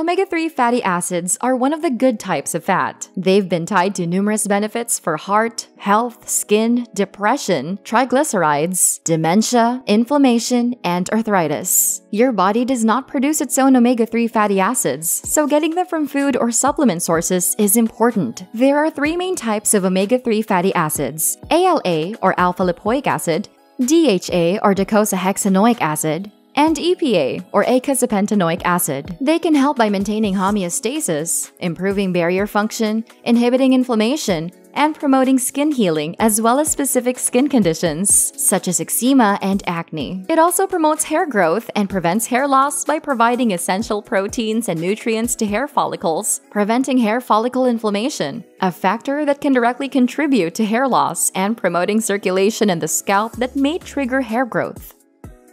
Omega-3 fatty acids are one of the good types of fat. They've been tied to numerous benefits for heart, health, skin, depression, triglycerides, dementia, inflammation, and arthritis. Your body does not produce its own omega-3 fatty acids, so getting them from food or supplement sources is important. There are three main types of omega-3 fatty acids, ALA or alpha-lipoic acid, DHA or docosahexaenoic acid, and EPA, or eicosapentaenoic acid. They can help by maintaining homeostasis, improving barrier function, inhibiting inflammation, and promoting skin healing as well as specific skin conditions, such as eczema and acne. It also promotes hair growth and prevents hair loss by providing essential proteins and nutrients to hair follicles, preventing hair follicle inflammation, a factor that can directly contribute to hair loss and promoting circulation in the scalp that may trigger hair growth.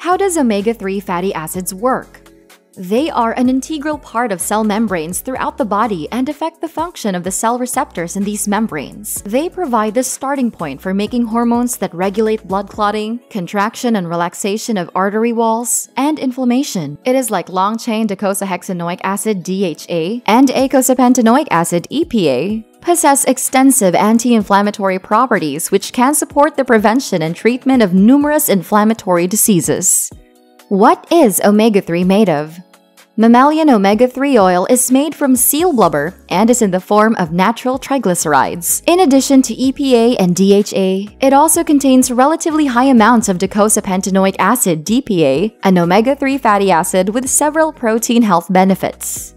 How does omega-3 fatty acids work? They are an integral part of cell membranes throughout the body and affect the function of the cell receptors in these membranes. They provide the starting point for making hormones that regulate blood clotting, contraction and relaxation of artery walls, and inflammation. It is like long-chain docosahexaenoic acid DHA and eicosapentaenoic acid EPA possess extensive anti-inflammatory properties which can support the prevention and treatment of numerous inflammatory diseases. What is omega-3 made of? Mammalian omega-3 oil is made from seal blubber and is in the form of natural triglycerides. In addition to EPA and DHA, it also contains relatively high amounts of docosapentaenoic acid DPA, an omega-3 fatty acid with several protein health benefits.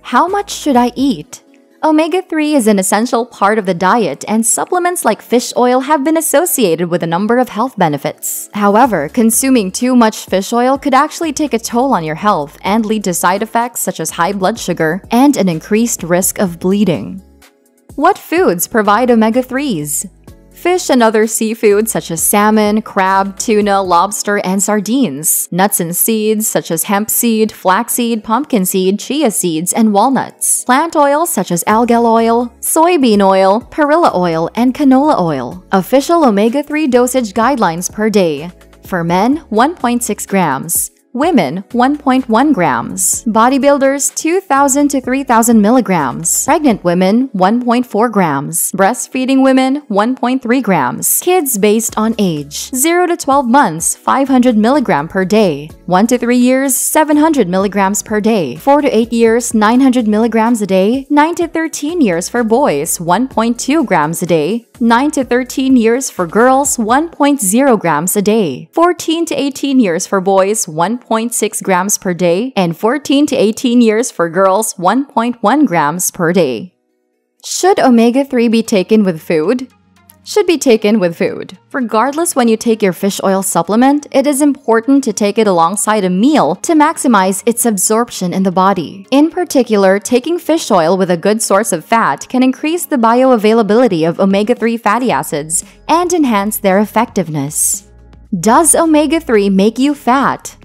How much should I eat? Omega-3 is an essential part of the diet and supplements like fish oil have been associated with a number of health benefits. However, consuming too much fish oil could actually take a toll on your health and lead to side effects such as high blood sugar and an increased risk of bleeding. What foods provide omega-3s? Fish and other seafood such as salmon, crab, tuna, lobster, and sardines. Nuts and seeds such as hemp seed, flaxseed, pumpkin seed, chia seeds, and walnuts. Plant oils such as algal oil, soybean oil, perilla oil, and canola oil. Official omega-3 dosage guidelines per day. For men, 1.6 grams. Women, 1.1 grams. Bodybuilders, 2,000 to 3,000 milligrams. Pregnant women, 1.4 grams. Breastfeeding women, 1.3 grams. Kids based on age. 0 to 12 months, 500 milligram per day. 1 to 3 years, 700 milligrams per day. 4 to 8 years, 900 milligrams a day. 9 to 13 years for boys, 1.2 grams a day. 9 to 13 years for girls, 1.0 grams a day. 14 to 18 years for boys, 1.6 grams per day. And 14 to 18 years for girls, 1.1 grams per day. Should omega-3 be taken with food? Should be taken with food. Regardless when you take your fish oil supplement, it is important to take it alongside a meal to maximize its absorption in the body. In particular, taking fish oil with a good source of fat can increase the bioavailability of omega-3 fatty acids and enhance their effectiveness. Does omega-3 make you fat?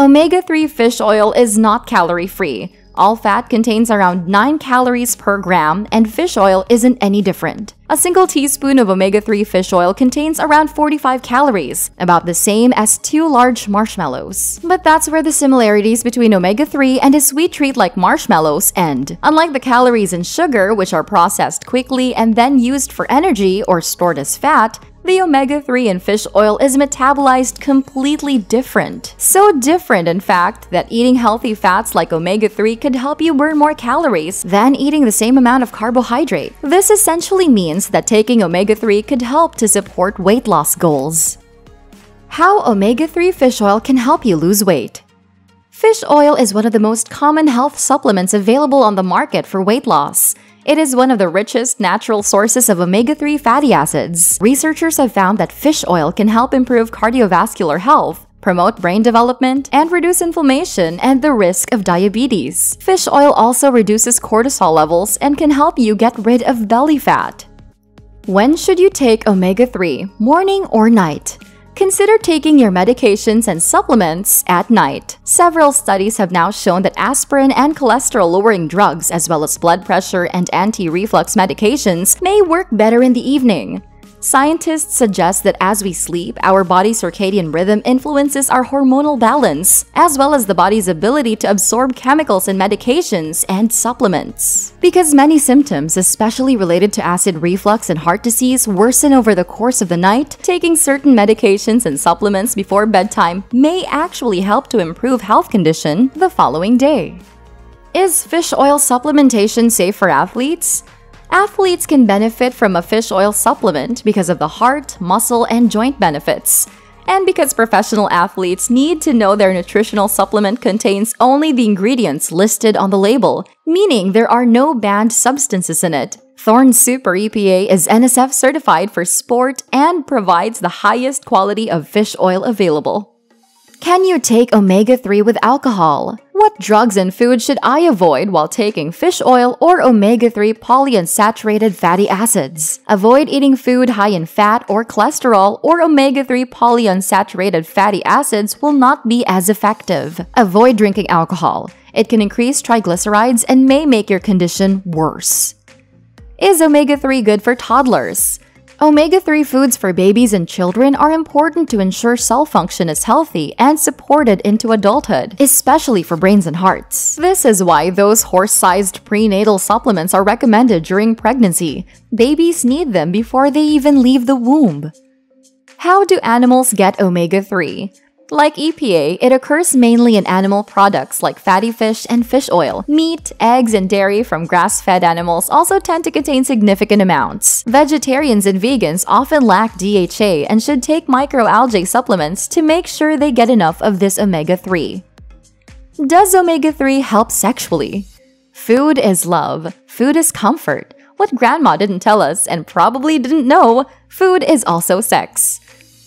Omega-3 fish oil is not calorie-free, all fat contains around 9 calories per gram, and fish oil isn't any different. A single teaspoon of omega-3 fish oil contains around 45 calories, about the same as two large marshmallows. But that's where the similarities between omega-3 and a sweet treat like marshmallows end. Unlike the calories in sugar, which are processed quickly and then used for energy or stored as fat, the omega-3 in fish oil is metabolized completely different. So different, in fact, that eating healthy fats like omega-3 could help you burn more calories than eating the same amount of carbohydrate. This essentially means that taking omega-3 could help to support weight loss goals. How omega-3 fish oil can help you lose weight. Fish oil is one of the most common health supplements available on the market for weight loss. It is one of the richest natural sources of omega-3 fatty acids. Researchers have found that fish oil can help improve cardiovascular health, promote brain development, and reduce inflammation and the risk of diabetes. Fish oil also reduces cortisol levels and can help you get rid of belly fat. When should you take omega-3, morning or night? Consider taking your medications and supplements at night. Several studies have now shown that aspirin and cholesterol-lowering drugs, as well as blood pressure and anti-reflux medications, may work better in the evening. Scientists suggest that as we sleep, our body's circadian rhythm influences our hormonal balance, as well as the body's ability to absorb chemicals in medications and supplements. Because many symptoms, especially related to acid reflux and heart disease, worsen over the course of the night, taking certain medications and supplements before bedtime may actually help to improve health condition the following day. Is fish oil supplementation safe for athletes? Athletes can benefit from a fish oil supplement because of the heart, muscle, and joint benefits. And because professional athletes need to know their nutritional supplement contains only the ingredients listed on the label, meaning there are no banned substances in it. Thorne Super EPA is NSF certified for sport and provides the highest quality of fish oil available. Can you take omega 3 with alcohol? What drugs and food should I avoid while taking fish oil or omega 3 polyunsaturated fatty acids? Avoid eating food high in fat or cholesterol, or omega 3 polyunsaturated fatty acids will not be as effective. Avoid drinking alcohol. It can increase triglycerides and may make your condition worse. Is omega 3 good for toddlers? Omega-3 foods for babies and children are important to ensure cell function is healthy and supported into adulthood, especially for brains and hearts. This is why those horse-sized prenatal supplements are recommended during pregnancy. Babies need them before they even leave the womb. How do animals get omega-3? Like EPA, it occurs mainly in animal products like fatty fish and fish oil. Meat, eggs, and dairy from grass-fed animals also tend to contain significant amounts. Vegetarians and vegans often lack DHA and should take microalgae supplements to make sure they get enough of this omega-3. Does omega-3 help sexually? Food is love. Food is comfort. What grandma didn't tell us and probably didn't know, food is also sex.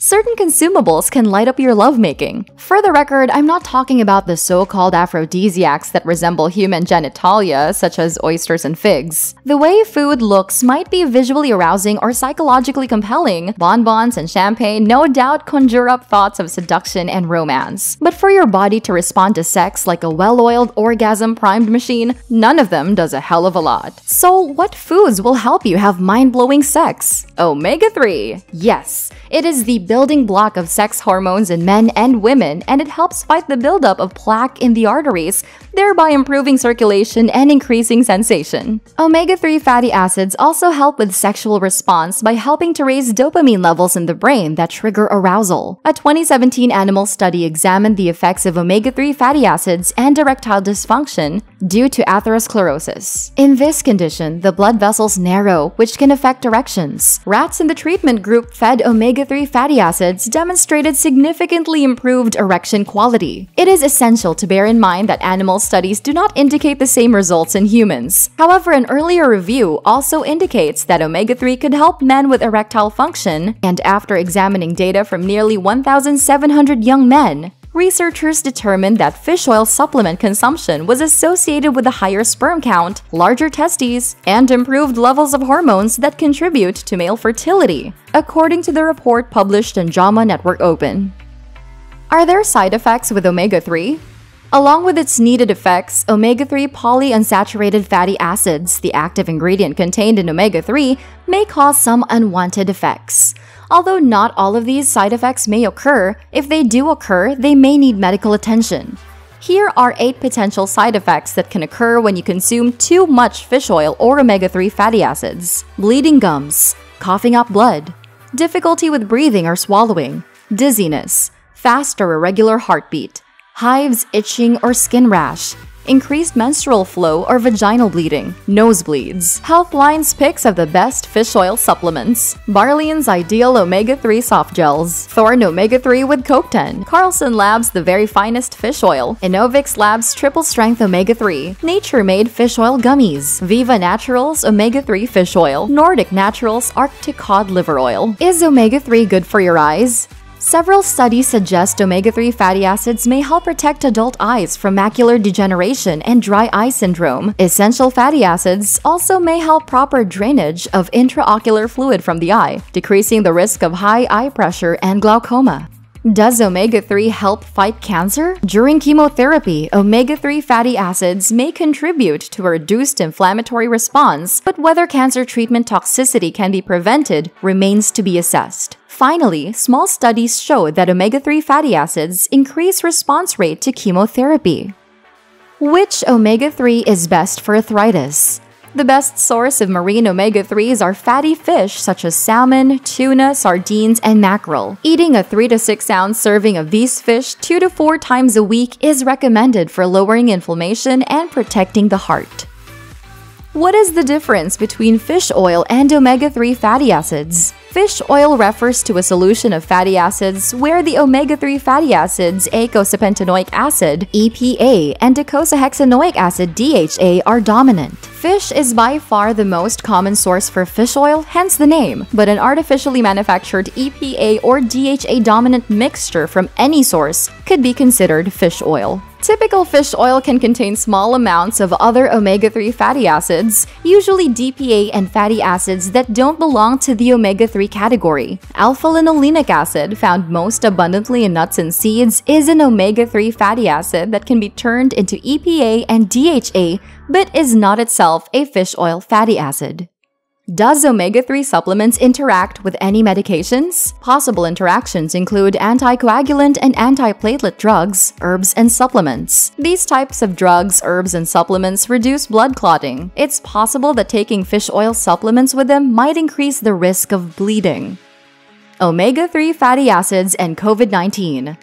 Certain consumables can light up your lovemaking. For the record, I'm not talking about the so-called aphrodisiacs that resemble human genitalia, such as oysters and figs. The way food looks might be visually arousing or psychologically compelling. Bonbons and champagne no doubt conjure up thoughts of seduction and romance. But for your body to respond to sex like a well-oiled, orgasm-primed machine, none of them does a hell of a lot. So what foods will help you have mind-blowing sex? Omega-3. Yes, it is the building block of sex hormones in men and women, and it helps fight the buildup of plaque in the arteries, thereby improving circulation and increasing sensation. Omega-3 fatty acids also help with sexual response by helping to raise dopamine levels in the brain that trigger arousal. A 2017 animal study examined the effects of omega-3 fatty acids and erectile dysfunction due to atherosclerosis. In this condition, the blood vessels narrow, which can affect erections. Rats in the treatment group fed omega-3 fatty acids demonstrated significantly improved erection quality. It is essential to bear in mind that animal studies do not indicate the same results in humans. However, an earlier review also indicates that omega-3 could help men with erectile function, and after examining data from nearly 1,700 young men, researchers determined that fish oil supplement consumption was associated with a higher sperm count, larger testes, and improved levels of hormones that contribute to male fertility, according to the report published in JAMA Network Open. Are there side effects with omega-3? Along with its needed effects, omega-3 polyunsaturated fatty acids, the active ingredient contained in omega-3, may cause some unwanted effects. Although not all of these side effects may occur, if they do occur, they may need medical attention. Here are 8 potential side effects that can occur when you consume too much fish oil or omega-3 fatty acids. Bleeding gums, coughing up blood, difficulty with breathing or swallowing, dizziness, fast or irregular heartbeat, hives, itching, or skin rash, increased menstrual flow or vaginal bleeding, nosebleeds. Healthline's picks of the best fish oil supplements. Barlean's Ideal Omega-3 Soft Gels. Thorne Omega-3 with CoQ10. Carlson Labs The Very Finest Fish Oil. Innovix Labs Triple Strength Omega-3. Nature Made Fish Oil Gummies. Viva Naturals Omega-3 Fish Oil. Nordic Naturals Arctic Cod Liver Oil. Is omega-3 good for your eyes? Several studies suggest omega-3 fatty acids may help protect adult eyes from macular degeneration and dry eye syndrome. Essential fatty acids also may help proper drainage of intraocular fluid from the eye, decreasing the risk of high eye pressure and glaucoma. Does omega 3 help fight cancer? During chemotherapy, omega 3 fatty acids may contribute to a reduced inflammatory response, but whether cancer treatment toxicity can be prevented remains to be assessed. Finally, small studies show that omega 3 fatty acids increase response rate to chemotherapy. Which omega 3 is best for arthritis? The best source of marine omega-3s are fatty fish such as salmon, tuna, sardines, and mackerel. Eating a 3 to 6 ounce serving of these fish 2 to 4 times a week is recommended for lowering inflammation and protecting the heart. What is the difference between fish oil and omega-3 fatty acids? Fish oil refers to a solution of fatty acids where the omega-3 fatty acids eicosapentaenoic acid EPA and docosahexaenoic acid DHA are dominant. Fish is by far the most common source for fish oil, hence the name, but an artificially manufactured EPA or DHA dominant mixture from any source could be considered fish oil. Typical fish oil can contain small amounts of other omega-3 fatty acids, usually DPA and fatty acids that don't belong to the omega-3 category. Alpha-linolenic acid, found most abundantly in nuts and seeds, is an omega-3 fatty acid that can be turned into EPA and DHA but is not itself a fish oil fatty acid. Does omega-3 supplements interact with any medications? Possible interactions include anticoagulant and antiplatelet drugs, herbs, and supplements. These types of drugs, herbs, and supplements reduce blood clotting. It's possible that taking fish oil supplements with them might increase the risk of bleeding. Omega-3 fatty acids and COVID-19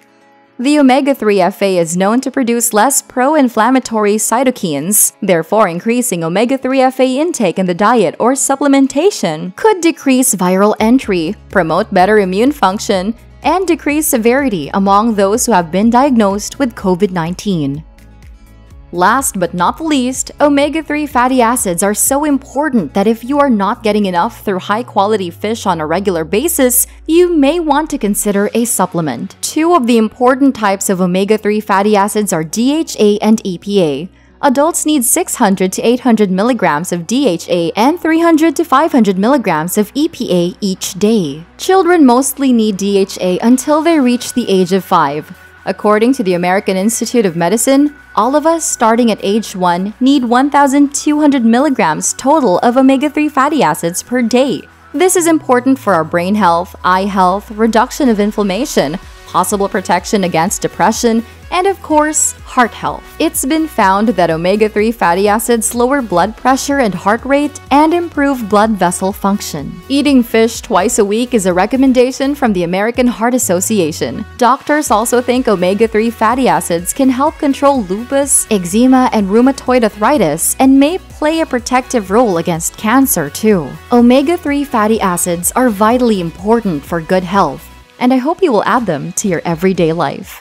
the omega-3 FA is known to produce less pro-inflammatory cytokines, therefore increasing omega-3 FA intake in the diet or supplementation could decrease viral entry, promote better immune function, and decrease severity among those who have been diagnosed with COVID-19. Last but not the least, omega-3 fatty acids are so important that if you are not getting enough through high-quality fish on a regular basis, you may want to consider a supplement. Two of the important types of omega-3 fatty acids are DHA and EPA. Adults need 600 to 800 milligrams of DHA and 300 to 500 milligrams of EPA each day. Children mostly need DHA until they reach the age of 5. According to the American Institute of Medicine, all of us starting at age 1 need 1,200 milligrams total of omega-3 fatty acids per day. This is important for our brain health, eye health, reduction of inflammation, possible protection against depression, and of course, heart health. It's been found that omega-3 fatty acids lower blood pressure and heart rate and improve blood vessel function. Eating fish twice a week is a recommendation from the American Heart Association. Doctors also think omega-3 fatty acids can help control lupus, eczema, and rheumatoid arthritis and may play a protective role against cancer too. Omega-3 fatty acids are vitally important for good health, and I hope you will add them to your everyday life.